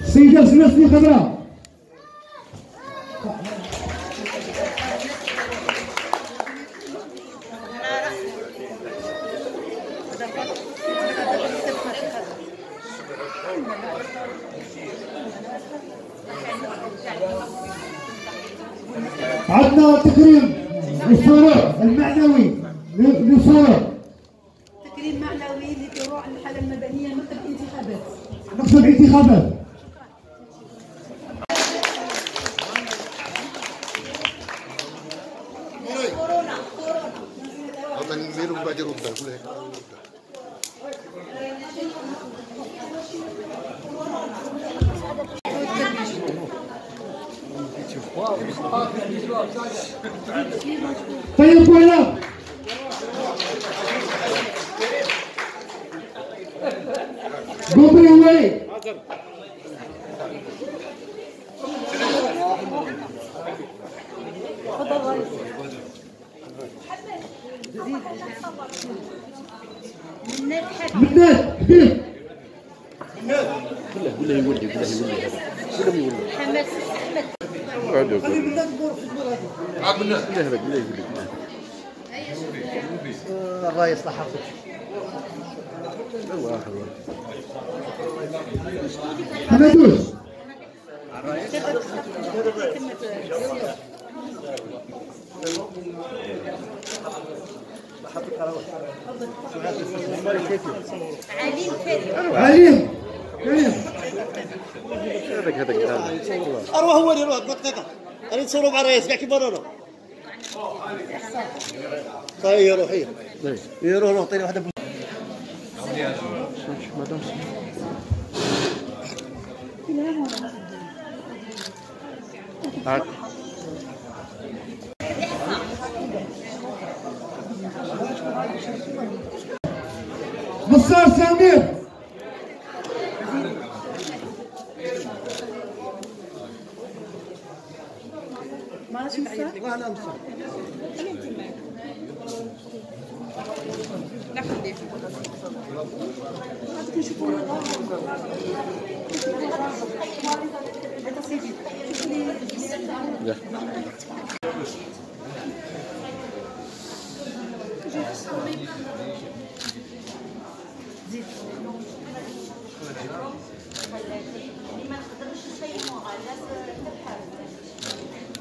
السيدة سناسني خضراء عندنا تكريم للصورة المعنوي للصورة تكريم معنوي لطلوع الحالة المدنية مثل الانتخابات. نقصد الانتخابات. هم نديروا طيب ولا قومي وي منات كبير ولا يولي ولا يولي هذا ولا يولي حماس عاد لا هذا ولا يولي الله يصلح حالك هو اخر حمدوش عليم كريم عليم هذاك هذاك هذا أروح هو اللي يروح. دقيقة أنا نصوروا مع الرئيس كاع كيما رانا طيب يروح هي. يروح روح عطيني واحدة مدام هاك نصار سمير ما شو معي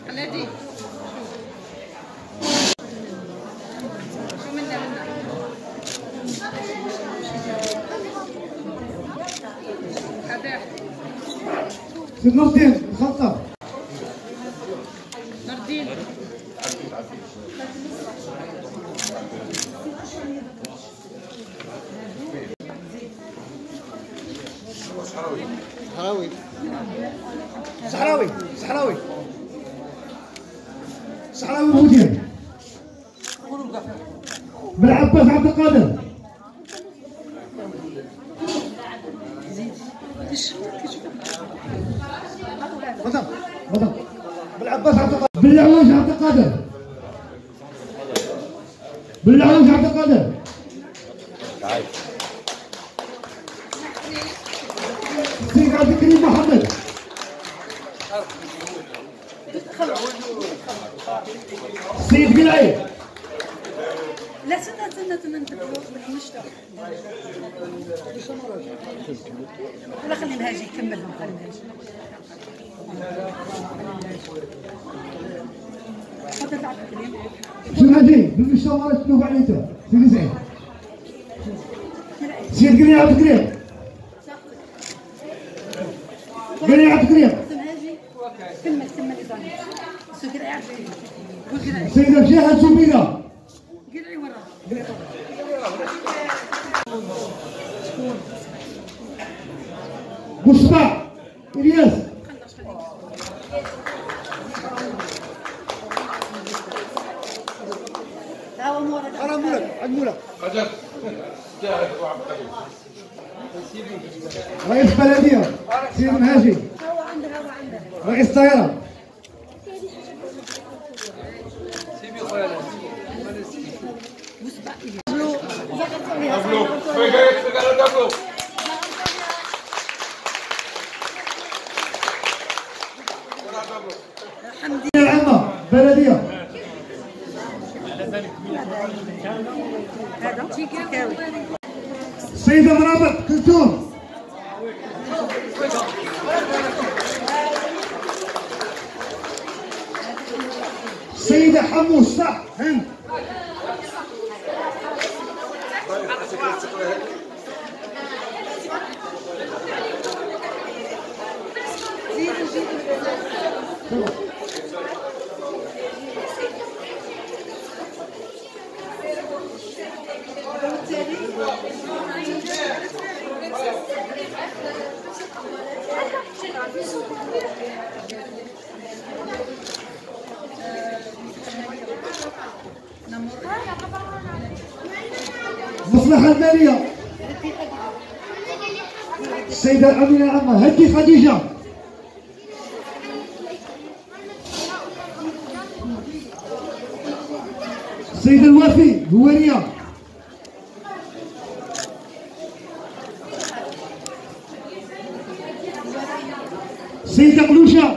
يا نادي شو منا منا هذا سيد نور الدين نردين صحراوي صحراوي صحراوي صحراوي بوجين بالعباس عبد القادر مدام مدام بالعباس عبد القادر. بالعوج عبد القادر. عبد القادر. سيد عبد الكريم محمد. سيد قلعي لا سنة سنة سنة نتبعو بالمشتى ولا خلي الهاجي يكملهم خلي الهاجي شو هادي بالمشاورة تنوب عليته سيدي سعيد سيد قلعي عبد الكريم قلعي عبد الكريم كمل كمل قرعي عبد الكريم قول قرعي سيدة وراه مصباح إلياس. رئيس بلدية سيد مهاجي هو عنده هو عنده رئيس طائرة العامة بلدية سيدة مرابط كلثوم سيدة حموس صح هند. مصلحة المالية السيدة الأمينة العامة هدي خديجة. السيد الوفي هوارية سيدة قلوشة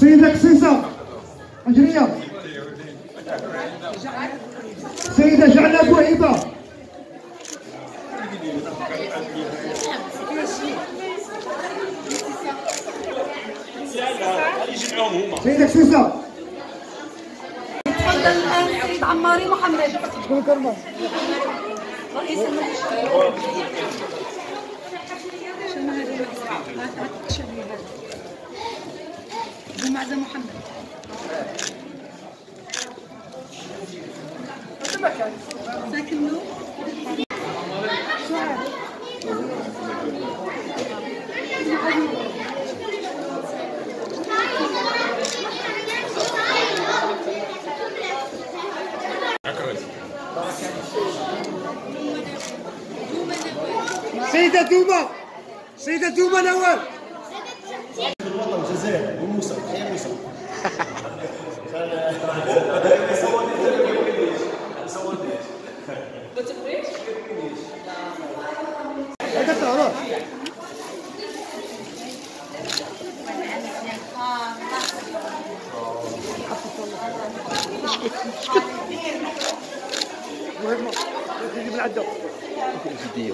سيدة كسيسة أجرية عماري محمد. رئيس المجلس الشبيه هذا ابو معزه محمد. ساكن له سيدة دوما سيدة دوما نوال الوطن الجزائر وموسى تحية موسى جديد دي